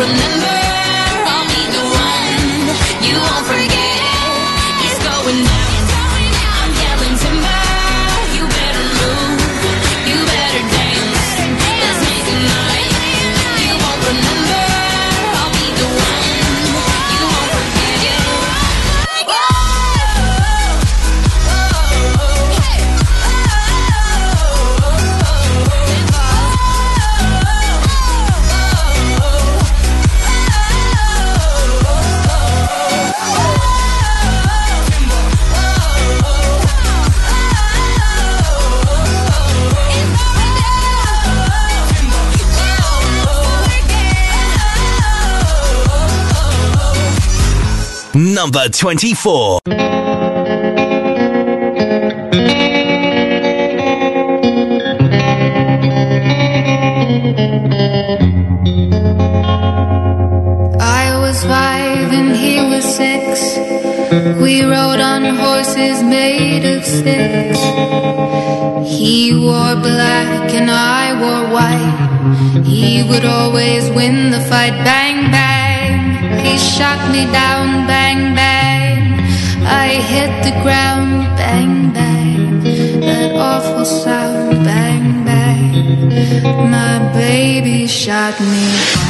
remember Number 24. I was five and he was six. We rode on horses made of sticks. He wore black and I wore white. He would always win the fight. Bang, bang. He shot me down. Bang, bang. I hit the ground. Bang, bang. That awful sound. Bang, bang. My baby shot me. I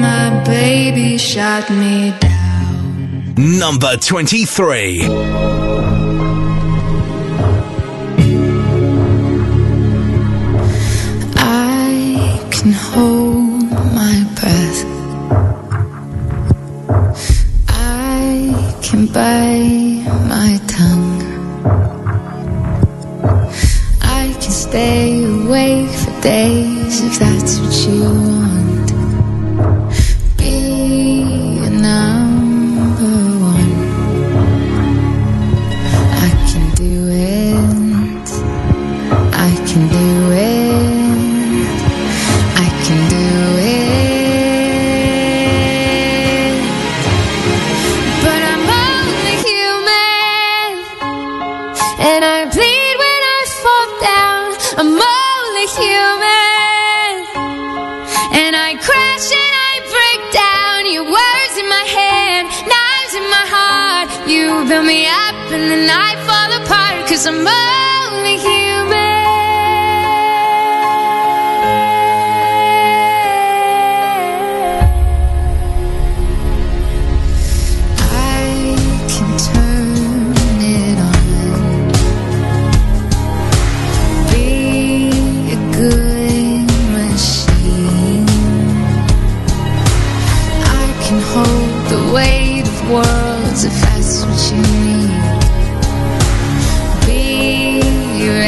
My baby shot me down. Number 23. I can hold my breath. I can bite my tongue. I can stay awake for days build me up and then I fall apart. Cause I'm only human. I can turn it on. Be a good machine. I can hold the weight of worlds if that's what you need. Be your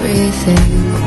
everything.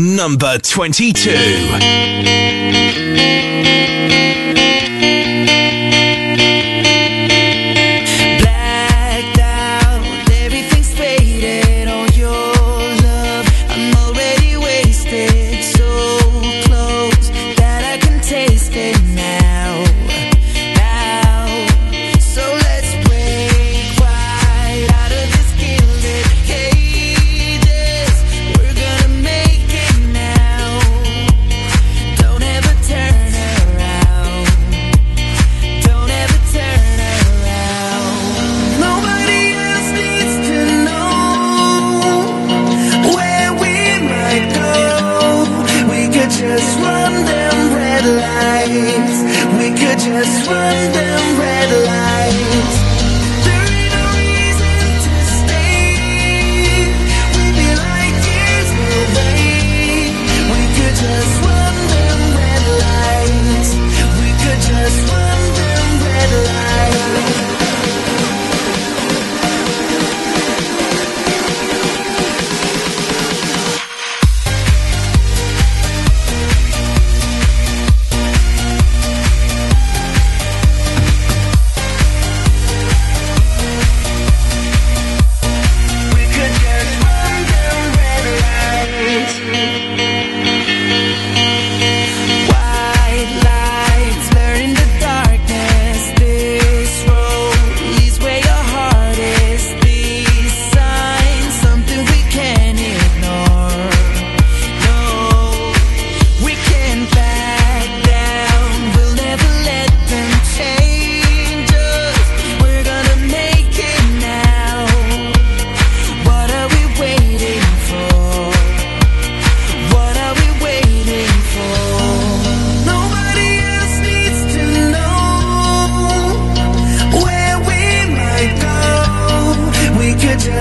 Number 22. just run them red lights. We could just run them red lights. Just run them red lights. We could just run them red lights.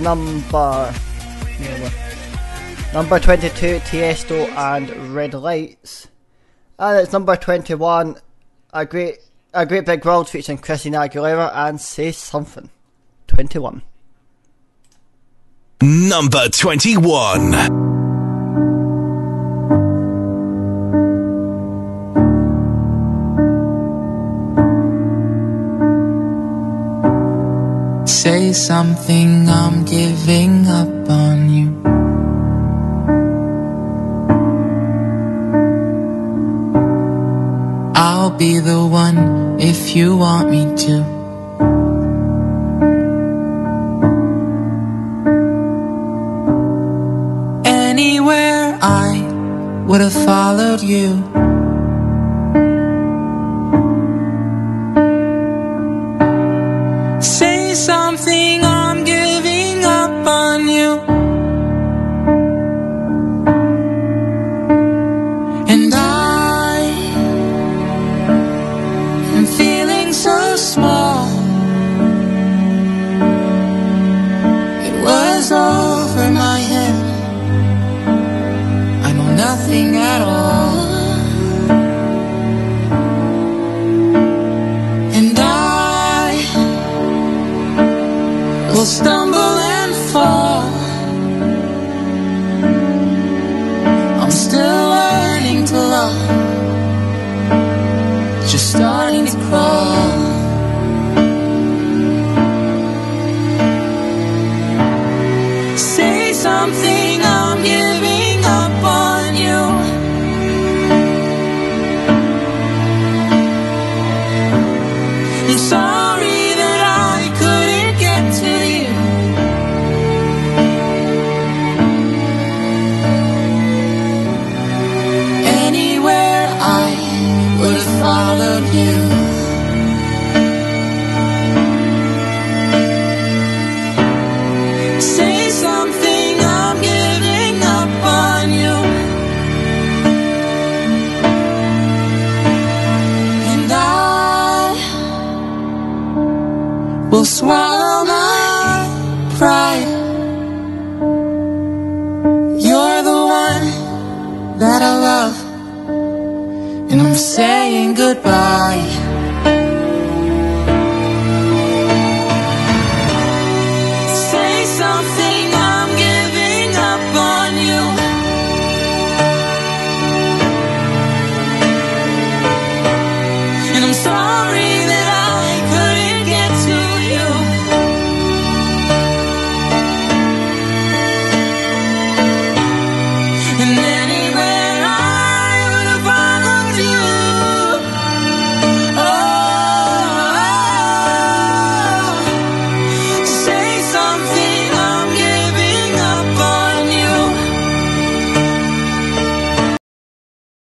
number number 22 Tiesto and Red Lights. And it's number 21 a great a great big world featuring Christina Aguilera and Say Something. 21 number 21 say something, I'm giving up on you. I'll be the one if you want me to. will stumble and fall. I'm still learning to love, just starting to crawl. will swallow my pride. You're the one that I love, and I'm saying goodbye. Say something. sorry